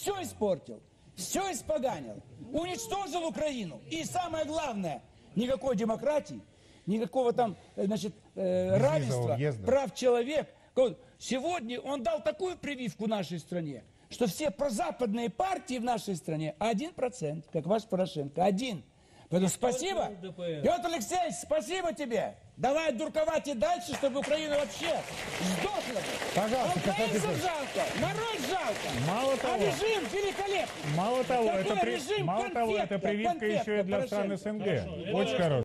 все испортил, все испоганил, уничтожил Украину. И самое главное, никакой демократии, никакого там, э, значит, э, равенства, прав человека. Сегодня он дал такую прививку нашей стране, что все прозападные партии в нашей стране один процент, как ваш Порошенко, один. Поэтому спасибо. Петр Алексеевич, спасибо тебе. Давай дурковать и дальше, чтобы Украина вообще сдохла. Пожалуйста, А украинцев жалко, народ жалко. Мало А того- режим великолепный. Мало того, Такой это, при- режим мало того, это конфетка, прививка еще и конфетка для стран Порошенко. СНГ. Очень хорошо.